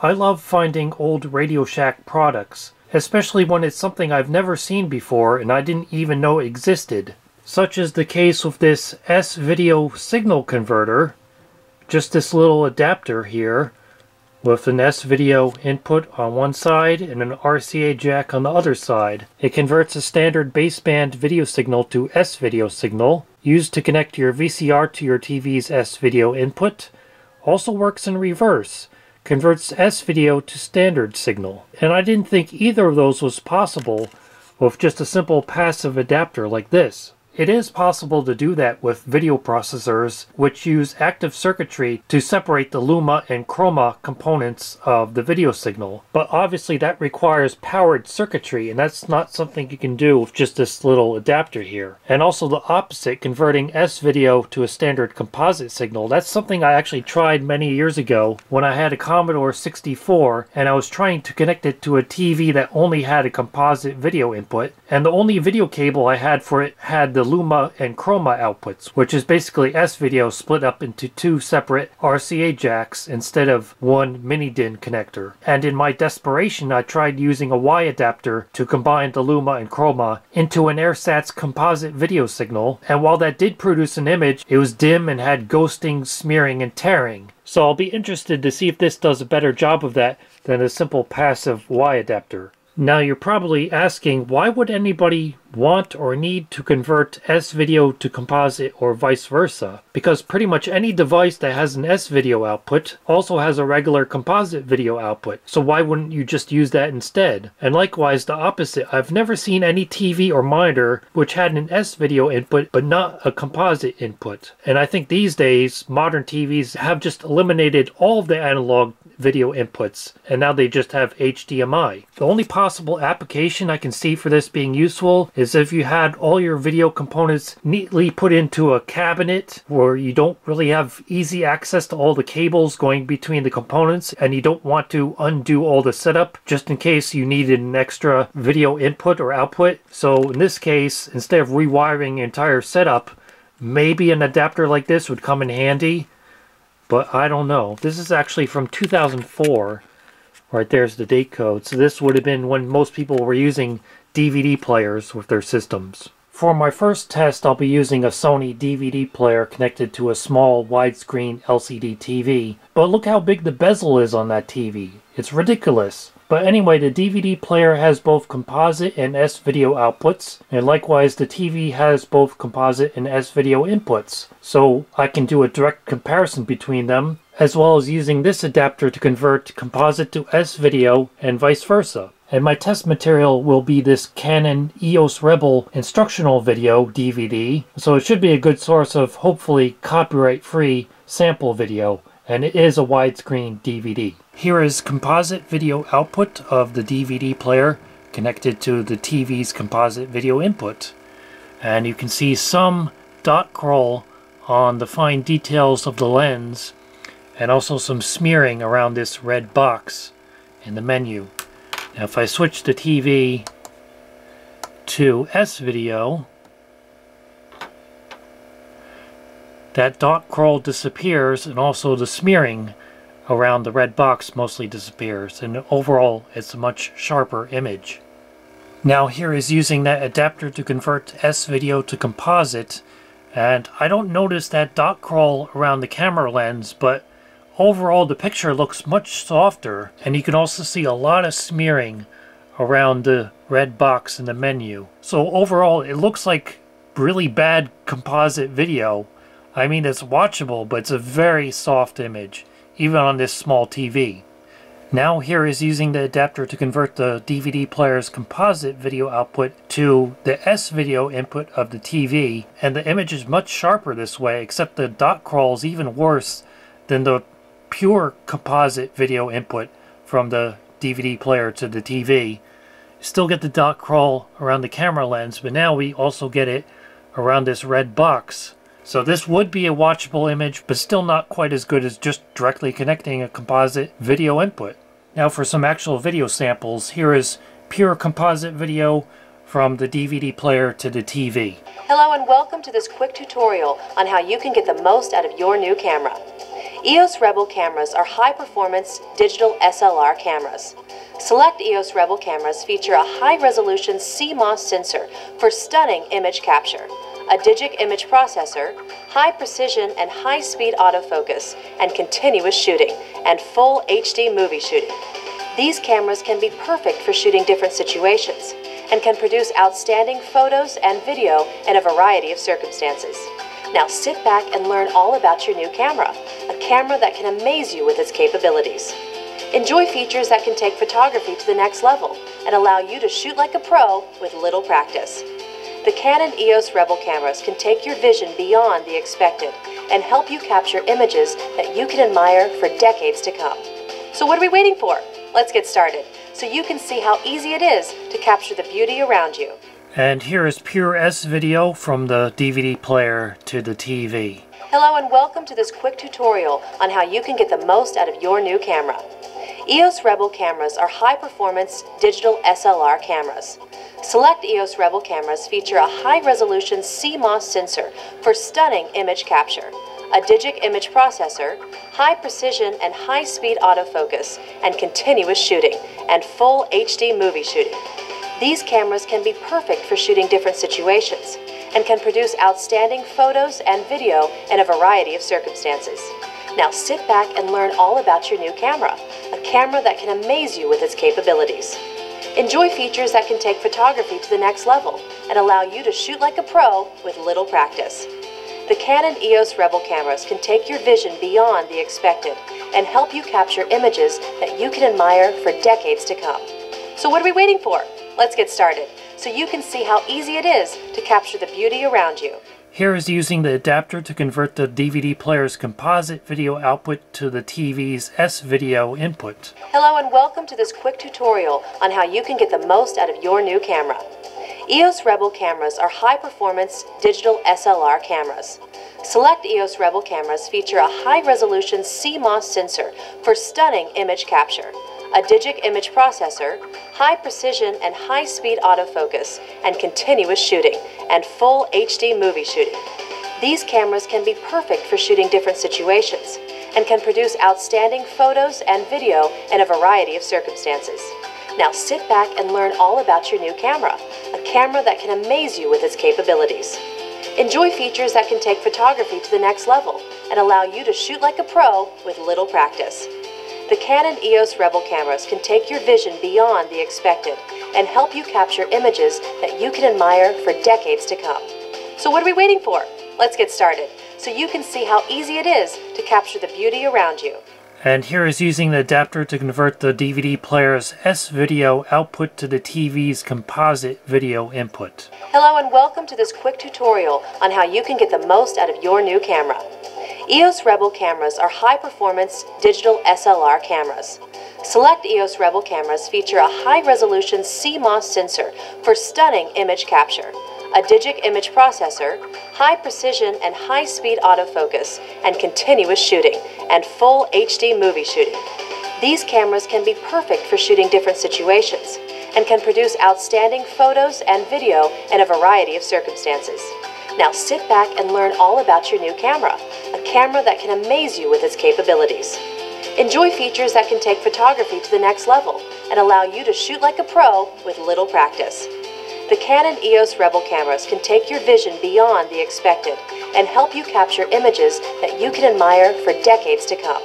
I love finding old Radio Shack products, especially when it's something I've never seen before and I didn't even know existed. Such is the case with this S-Video signal converter, just this little adapter here, with an S-Video input on one side and an RCA jack on the other side. It converts a standard baseband video signal to S-Video signal, used to connect your VCR to your TV's S-Video input. Also works in reverse, converts S-Video to standard signal. And I didn't think either of those was possible with just a simple passive adapter like this. It is possible to do that with video processors, which use active circuitry to separate the luma and chroma components of the video signal. But obviously that requires powered circuitry, and that's not something you can do with just this little adapter here. And also the opposite, converting S-video to a standard composite signal. That's something I actually tried many years ago when I had a Commodore 64, and I was trying to connect it to a TV that only had a composite video input. And the only video cable I had for it had the Luma and Chroma outputs, which is basically S-Video split up into two separate RCA jacks instead of one mini DIN connector. And in my desperation, I tried using a Y adapter to combine the Luma and Chroma into an AirSats composite video signal, and while that did produce an image, it was dim and had ghosting, smearing, and tearing. So I'll be interested to see if this does a better job of that than a simple passive Y adapter. Now you're probably asking, why would anybody want or need to convert S-video to composite or vice versa? Because pretty much any device that has an S-video output also has a regular composite video output. So why wouldn't you just use that instead? And likewise the opposite. I've never seen any TV or monitor which had an S-video input but not a composite input. And I think these days modern TVs have just eliminated all of the analog video inputs, and now they just have HDMI. The only possible application I can see for this being useful is if you had all your video components neatly put into a cabinet where you don't really have easy access to all the cables going between the components and you don't want to undo all the setup just in case you needed an extra video input or output. So in this case, instead of rewiring the entire setup, maybe an adapter like this would come in handy but I don't know. This is actually from 2004. Right there's the date code. So this would have been when most people were using DVD players with their systems. For my first test, I'll be using a Sony DVD player connected to a small widescreen LCD TV. But look how big the bezel is on that TV. It's ridiculous. But anyway, the DVD player has both composite and S-video outputs, and likewise the TV has both composite and S-video inputs. So I can do a direct comparison between them, as well as using this adapter to convert composite to S-video and vice versa. And my test material will be this Canon EOS Rebel instructional video DVD, so it should be a good source of hopefully copyright-free sample video, and it is a widescreen DVD. Here is composite video output of the DVD player connected to the TV's composite video input. And you can see some dot crawl on the fine details of the lens and also some smearing around this red box in the menu. Now if I switch the TV to S-Video, that dot crawl disappears and also the smearing around the red box mostly disappears and overall it's a much sharper image. Now here is using that adapter to convert S-video to composite and I don't notice that dot crawl around the camera lens but overall the picture looks much softer and you can also see a lot of smearing around the red box in the menu. So overall it looks like really bad composite video. I mean it's watchable but it's a very soft image even on this small TV. Now here is using the adapter to convert the DVD player's composite video output to the S-video input of the TV, and the image is much sharper this way, except the dot crawl is even worse than the pure composite video input from the DVD player to the TV. Still get the dot crawl around the camera lens, but now we also get it around this red box. So this would be a watchable image, but still not quite as good as just directly connecting a composite video input. Now for some actual video samples, here is pure composite video from the DVD player to the TV. Hello and welcome to this quick tutorial on how you can get the most out of your new camera. EOS Rebel cameras are high-performance digital SLR cameras. Select EOS Rebel cameras feature a high-resolution CMOS sensor for stunning image capture, a Digic image processor, high precision and high-speed autofocus, and continuous shooting, and full HD movie shooting. These cameras can be perfect for shooting different situations and can produce outstanding photos and video in a variety of circumstances. Now sit back and learn all about your new camera, a camera that can amaze you with its capabilities. Enjoy features that can take photography to the next level and allow you to shoot like a pro with little practice. The Canon EOS Rebel cameras can take your vision beyond the expected and help you capture images that you can admire for decades to come. So what are we waiting for? Let's get started so you can see how easy it is to capture the beauty around you. And here is pure S video from the DVD player to the TV. Hello and welcome to this quick tutorial on how you can get the most out of your new camera. EOS Rebel cameras are high-performance digital SLR cameras. Select EOS Rebel cameras feature a high-resolution CMOS sensor for stunning image capture, a Digic image processor, high precision and high-speed autofocus, and continuous shooting, and full HD movie shooting. These cameras can be perfect for shooting different situations and can produce outstanding photos and video in a variety of circumstances. Now sit back and learn all about your new camera, a camera that can amaze you with its capabilities. Enjoy features that can take photography to the next level and allow you to shoot like a pro with little practice. The Canon EOS Rebel cameras can take your vision beyond the expected and help you capture images that you can admire for decades to come. So what are we waiting for? Let's get started so you can see how easy it is to capture the beauty around you. Here is using the adapter to convert the DVD player's composite video output to the TV's S-video input. Hello and welcome to this quick tutorial on how you can get the most out of your new camera. EOS Rebel cameras are high-performance digital SLR cameras. Select EOS Rebel cameras feature a high-resolution CMOS sensor for stunning image capture a Digic image processor, high precision and high speed autofocus, and continuous shooting, and full HD movie shooting. These cameras can be perfect for shooting different situations and can produce outstanding photos and video in a variety of circumstances. Now sit back and learn all about your new camera, a camera that can amaze you with its capabilities. Enjoy features that can take photography to the next level and allow you to shoot like a pro with little practice. The Canon EOS Rebel cameras can take your vision beyond the expected and help you capture images that you can admire for decades to come. So what are we waiting for? Let's get started so you can see how easy it is to capture the beauty around you. And here is using the adapter to convert the DVD player's S-video output to the TV's composite video input. Hello and welcome to this quick tutorial on how you can get the most out of your new camera. EOS Rebel cameras are high-performance digital SLR cameras. Select EOS Rebel cameras feature a high-resolution CMOS sensor for stunning image capture, a Digic image processor, high precision and high-speed autofocus, and continuous shooting, and full HD movie shooting. These cameras can be perfect for shooting different situations and can produce outstanding photos and video in a variety of circumstances. Now sit back and learn all about your new camera, a camera that can amaze you with its capabilities. Enjoy features that can take photography to the next level and allow you to shoot like a pro with little practice. The Canon EOS Rebel cameras can take your vision beyond the expected and help you capture images that you can admire for decades to come.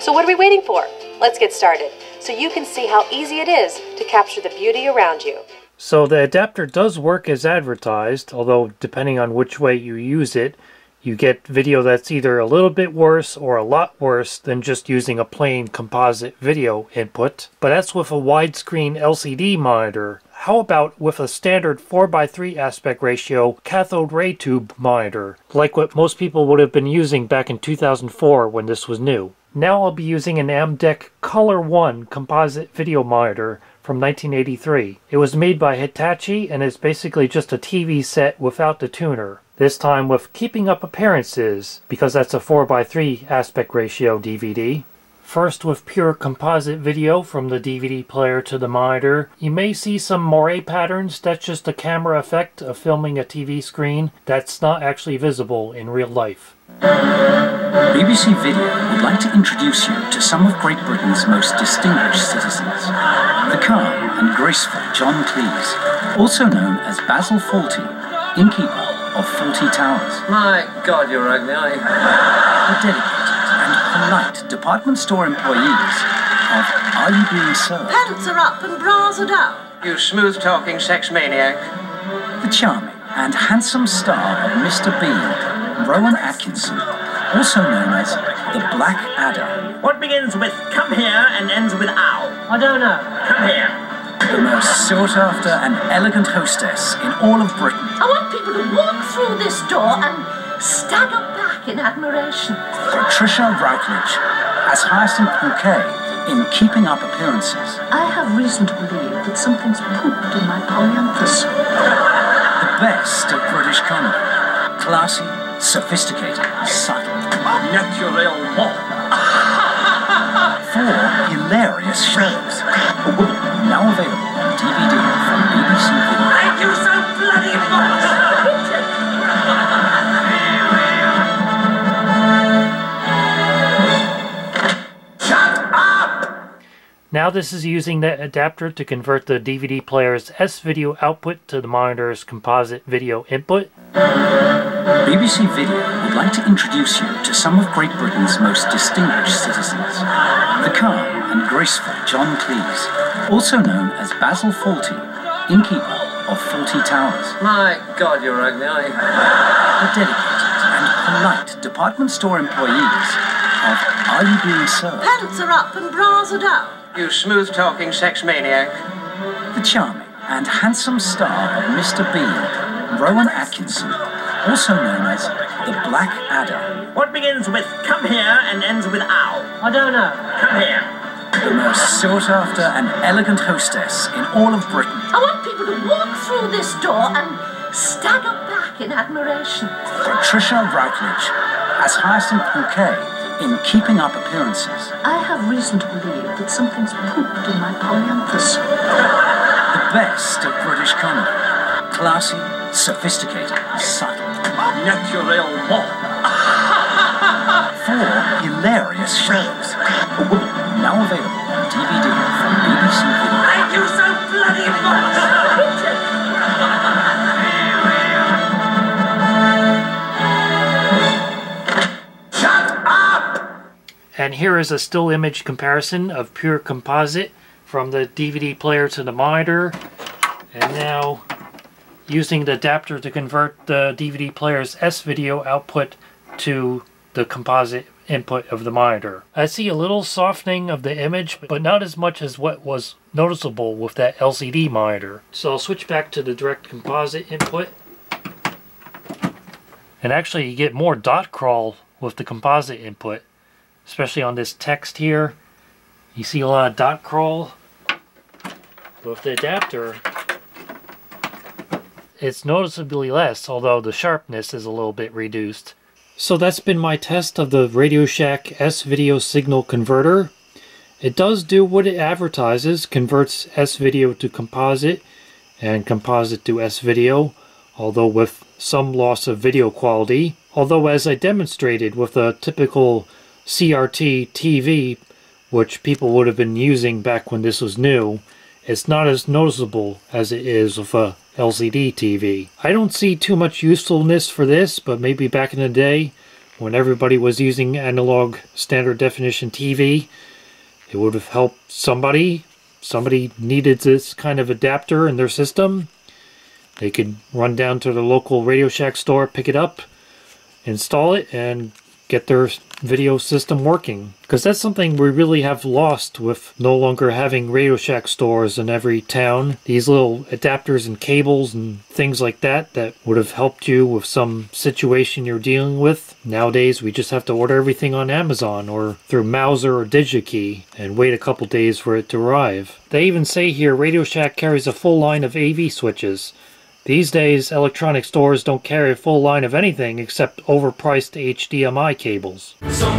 So what are we waiting for? Let's get started so you can see how easy it is to capture the beauty around you. So the adapter does work as advertised, although depending on which way you use it, you get video that's either a little bit worse or a lot worse than just using a plain composite video input. But that's with a widescreen LCD monitor. How about with a standard 4x3 aspect ratio cathode ray tube monitor, like what most people would have been using back in 2004 when this was new? Now I'll be using an Amdek Color 1 composite video monitor from 1983. It was made by Hitachi and is basically just a TV set without the tuner. This time with Keeping Up Appearances, because that's a 4x3 aspect ratio DVD. First with pure composite video from the DVD player to the monitor. You may see some moire patterns, that's just a camera effect of filming a TV screen that's not actually visible in real life. BBC Video would like to introduce you to some of Great Britain's most distinguished citizens. The calm and graceful John Cleese, also known as Basil Fawlty, innkeeper of Fawlty Towers. My God, you're ugly, aren't you? The dedicated and polite department store employees of Are You Being Served? Pants are up and bras are down. You smooth-talking sex maniac. The charming and handsome star of Mr. Bean, Rowan Atkinson, also known as the Black Adder. What begins with come here and ends with ow? I don't know. Come here. the most sought after and elegant hostess in all of Britain. I want people to walk through this door and stagger back in admiration. Patricia Routledge, as Hyacinth Bouquet in Keeping Up Appearances. I have reason to believe that something's pooped in my polyanthus. The best of British comedy. Classy, sophisticated, subtle. Natural more. Four hilarious shows. Now available on DVD from BBC Video. Thank you so bloody much. Now this is using the adapter to convert the DVD player's S-video output to the monitor's composite video input. BBC Video would like to introduce you to some of Great Britain's most distinguished citizens. The calm and graceful John Cleese, also known as Basil Fawlty, innkeeper of Fawlty Towers. My God, you're ugly, aren't you? The dedicated and polite department store employees of Are You Being Served? Pants are up and bras are down. You smooth-talking sex maniac. The charming and handsome star of Mr. Bean, Rowan Atkinson, also known as the Black Adder. What begins with come here and ends with ow? I don't know. Come here. The most sought after and elegant hostess in all of Britain. I want people to walk through this door and stagger back in admiration. Patricia Routledge, as Hyacinth Bouquet in Keeping Up Appearances. I have reason to believe that something's pooped in my polyanthus. The best of British comedy. Classy, sophisticated, subtle. Natural more. Four hilarious shows. Now available on DVD from BBC Video. Thank you so bloody much. And here is a still image comparison of pure composite from the DVD player to the monitor. And now using the adapter to convert the DVD player's S-video output to the composite input of the monitor. I see a little softening of the image, but not as much as what was noticeable with that LCD monitor. So I'll switch back to the direct composite input. And actually you get more dot crawl with the composite input, especially on this text here. You see a lot of dot crawl. With the adapter, it's noticeably less, although the sharpness is a little bit reduced. So that's been my test of the Radio Shack S-Video Signal Converter. It does do what it advertises, converts S-Video to composite and composite to S-Video, although with some loss of video quality. Although as I demonstrated with a typical CRT TV, which people would have been using back when this was new, it's not as noticeable as it is with a LCD TV. I don't see too much usefulness for this, but maybe back in the day when everybody was using analog standard definition TV, it would have helped somebody. Somebody needed this kind of adapter in their system. They could run down to the local Radio Shack store, pick it up, install it, and get their video system working. Because that's something we really have lost with no longer having Radio Shack stores in every town. These little adapters and cables and things like that that would have helped you with some situation you're dealing with. Nowadays, we just have to order everything on Amazon or through Mouser or DigiKey and wait a couple days for it to arrive. They even say here Radio Shack carries a full line of AV switches. These days, electronic stores don't carry a full line of anything except overpriced HDMI cables. So